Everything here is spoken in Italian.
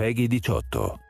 Peggy 18.